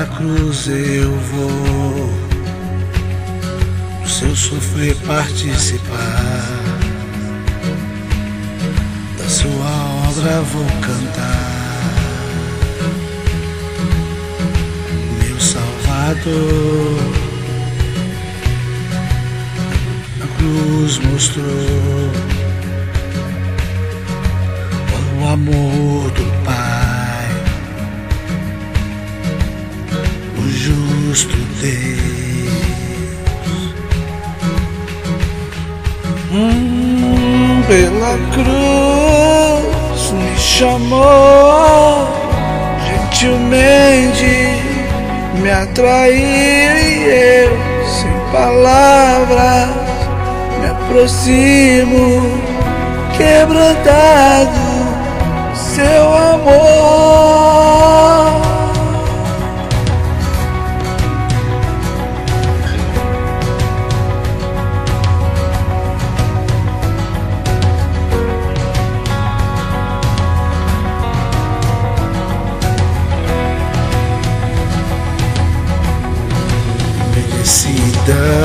Pela cruz eu vou, no seu sofrer participar, da sua obra vou cantar, meu Salvador. A cruz mostrou o amor do justo Deus. Hum, pela cruz me chamou, gentilmente me atraiu e eu, sem palavras, me aproximo, quebrantado, seu amor.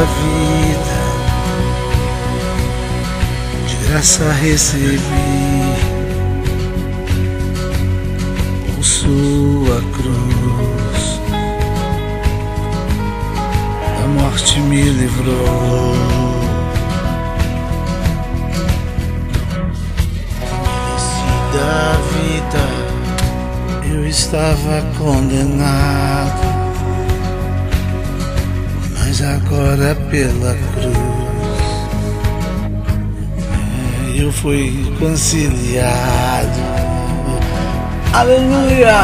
Vida, de graça recebi com sua cruz, a morte me livrou. da vida, eu estava condenado mas agora pela cruz eu fui conciliado. Aleluia!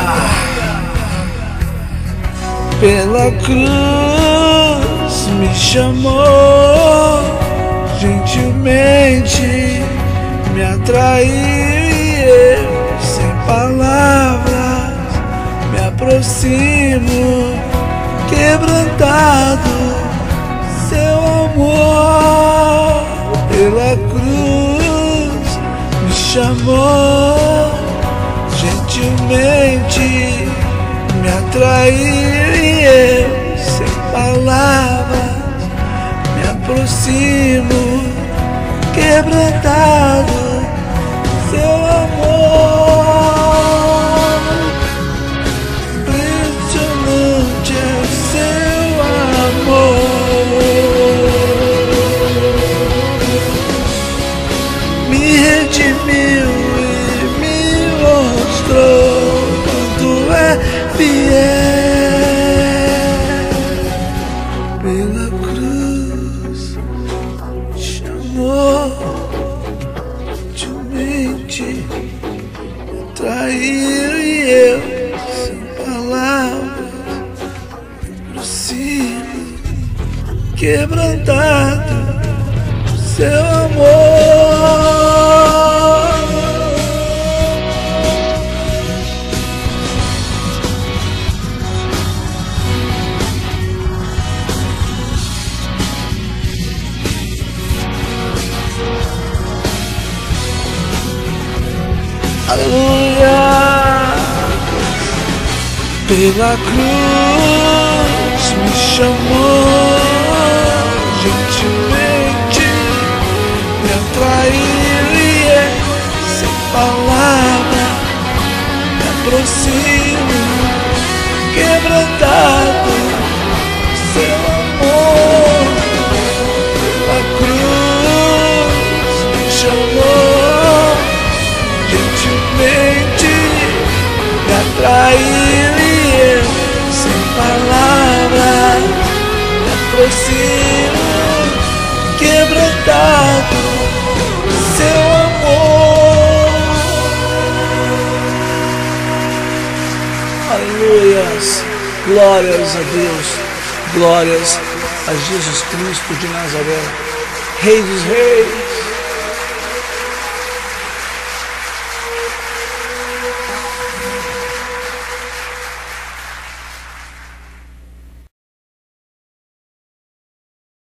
Pela cruz me chamou, gentilmente me atraiu e eu, sem palavras, me aproximo quebrantado amor pela cruz me chamou gentilmente me atraiu e eu sem palavras me aproximo quebrantado me traiu e eu sem palavras aproximo quebrantado seu amor. Aleluia! Pela cruz me chamou gentilmente, me atraiu é sem palavra me aproximo, quebrantado, aproximo, quebrantado, seu amor. Aleluias, glórias a Deus, glórias a Jesus Cristo de Nazaré, Rei dos Reis.